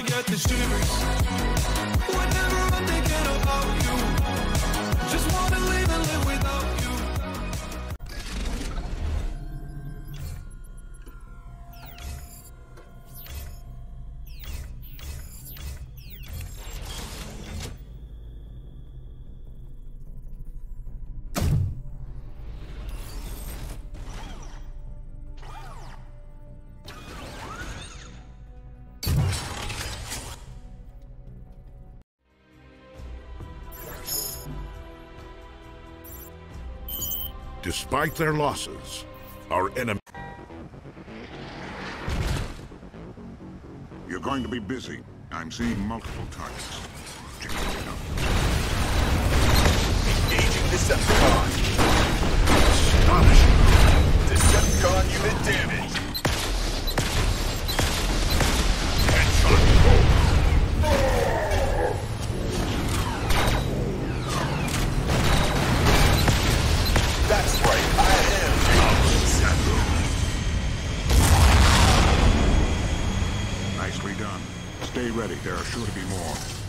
I get the shivers. Whenever I'm thinking about you, Despite their losses, our enemy... You're going to be busy. I'm seeing multiple targets. Ready. There are sure to be more.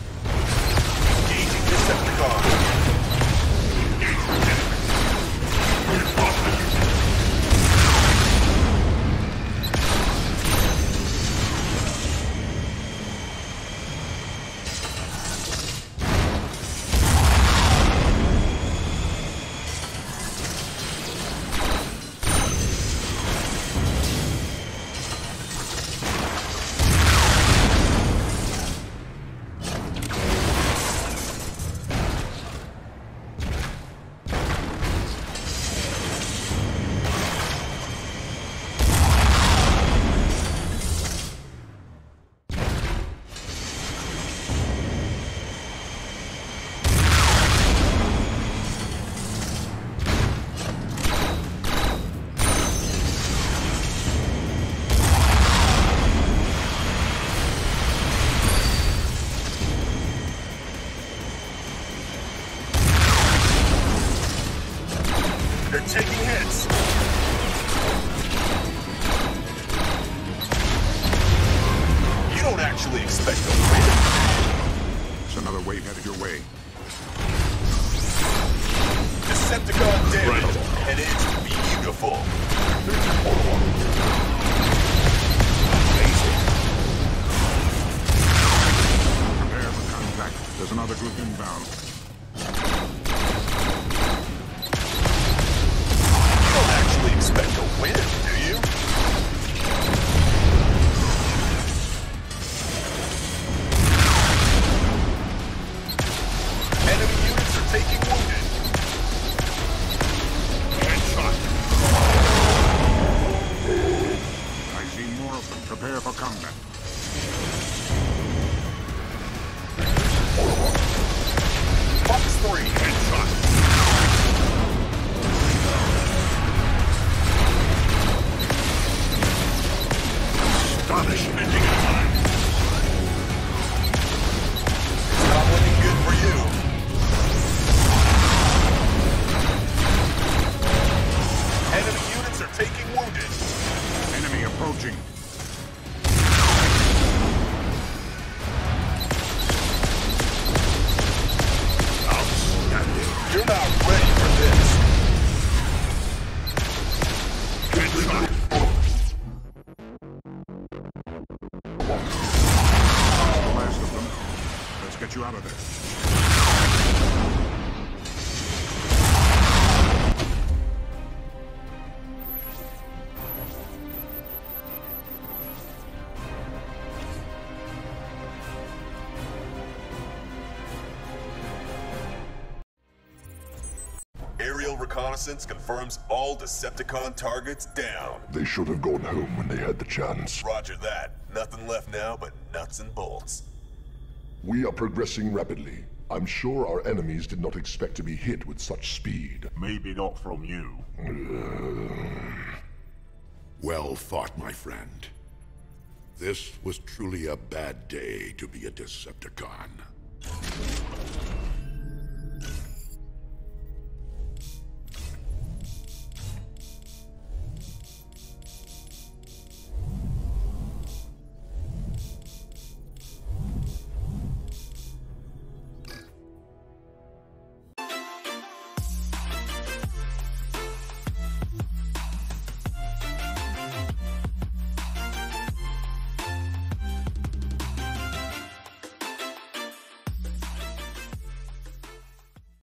Taking hits. You don't actually expect to win. It's another wave headed your way. Decepticon damage, and it's beautiful. Taking wounded. Enemy approaching. Outstanding! You're not ready for this. Let's get you out of there. Reconnaissance confirms all Decepticon targets down. They should have gone home when they had the chance. Roger that. Nothing left now but nuts and bolts. We are progressing rapidly. I'm sure our enemies did not expect to be hit with such speed. Maybe not from you. Well fought, my friend. This was truly a bad day to be a Decepticon.